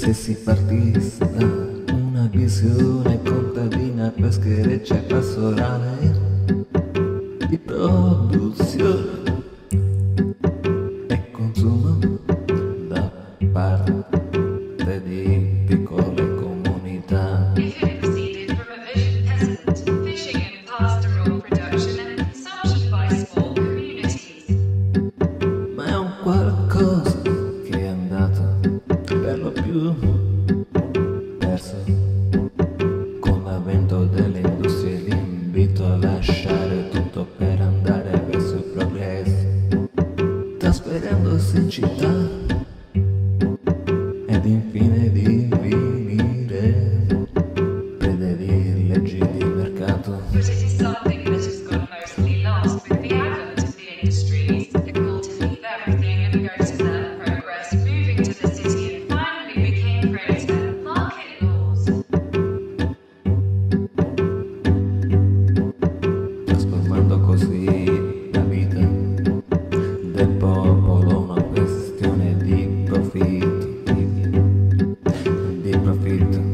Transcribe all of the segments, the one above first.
se si partisse da una visione contadina peschereccia e pastorale di produzione Perso con l'avvento delle industrie l'invito a lasciare tutto per andare verso il progresso Trasferendosi in città ed infine divenire Predere leggi di mercato Industries that go to leave everything and go to vida.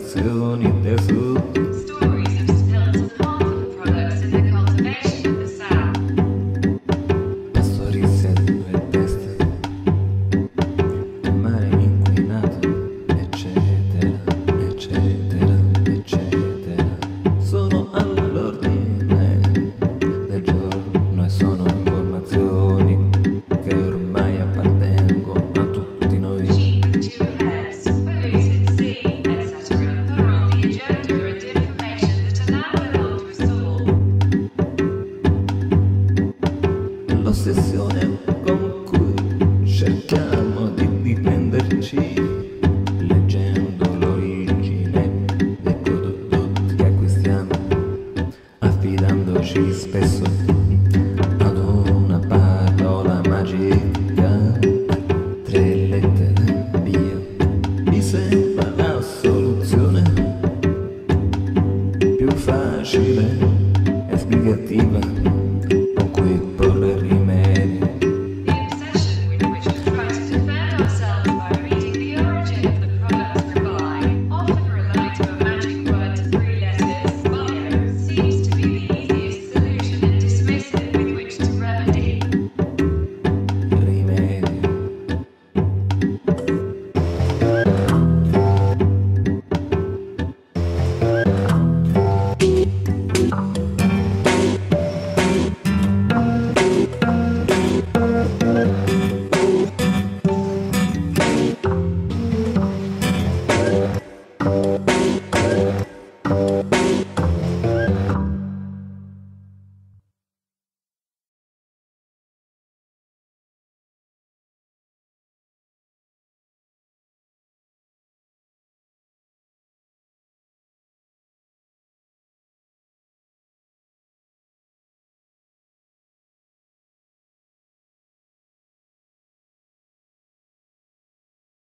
soon in the soup. l'ossessione con cui cerchiamo di difenderci, leggendo l'origine dei prodotti che acquistiamo, affidandoci spesso ad una parola magica, tre lettere.